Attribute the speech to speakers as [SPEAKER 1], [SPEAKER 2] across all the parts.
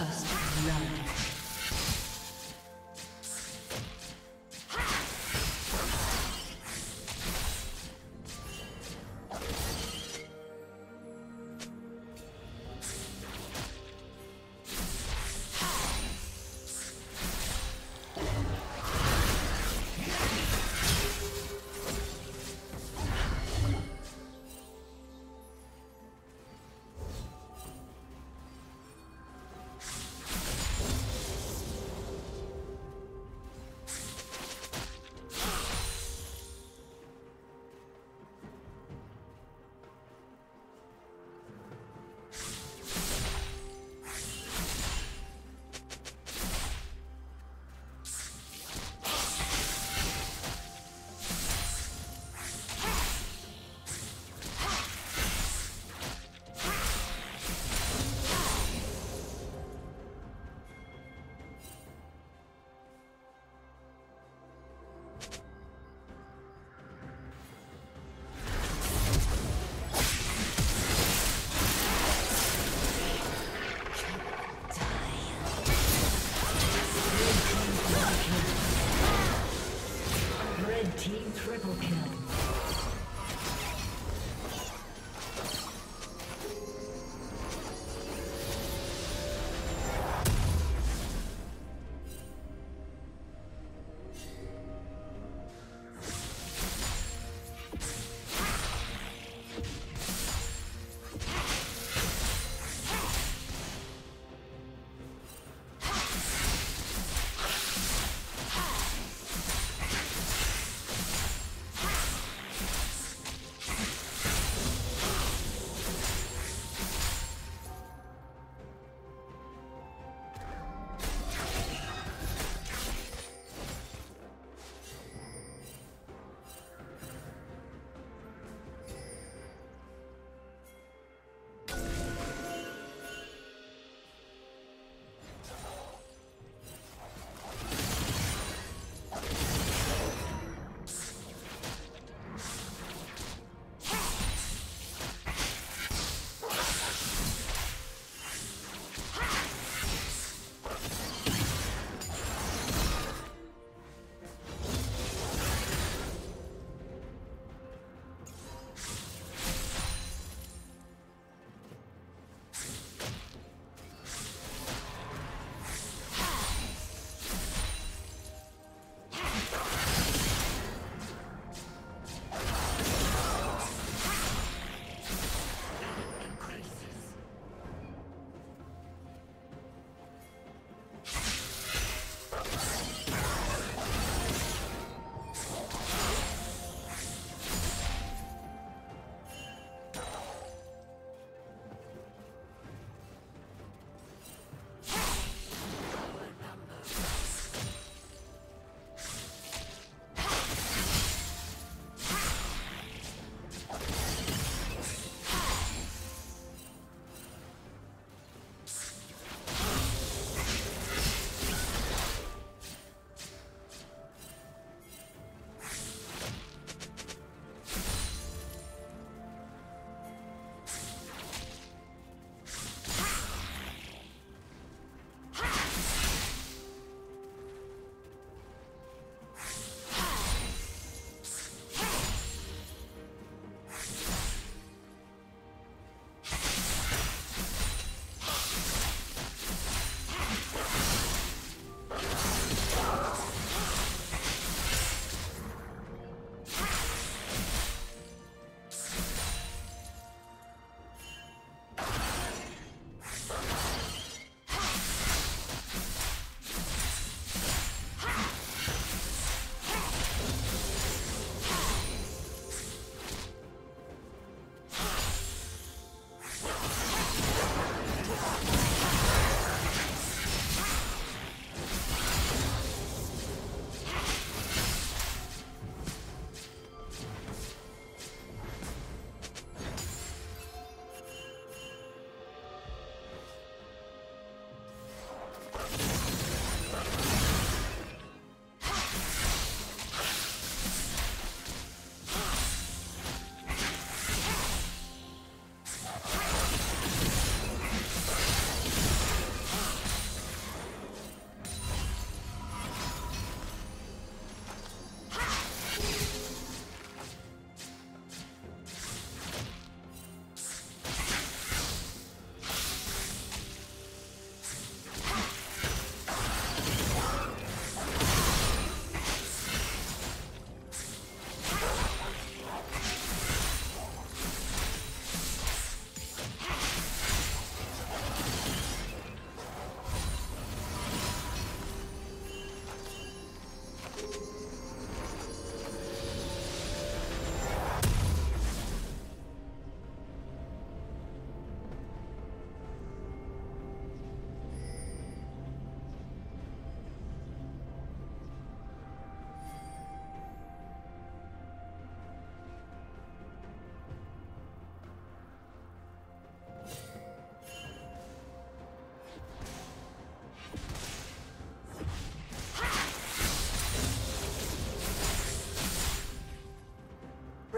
[SPEAKER 1] First blood.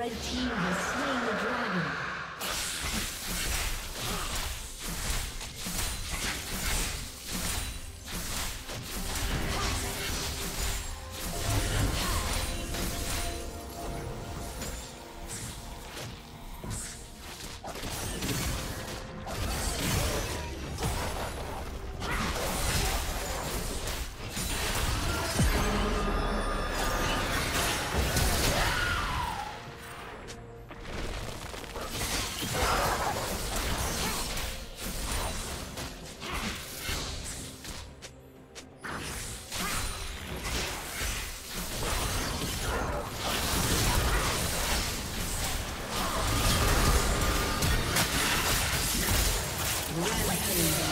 [SPEAKER 1] Red team has Killing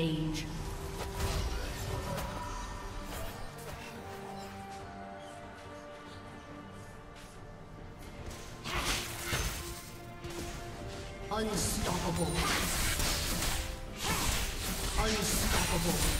[SPEAKER 1] Rampage. Unstoppable. Unstoppable.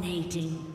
[SPEAKER 1] Dominating.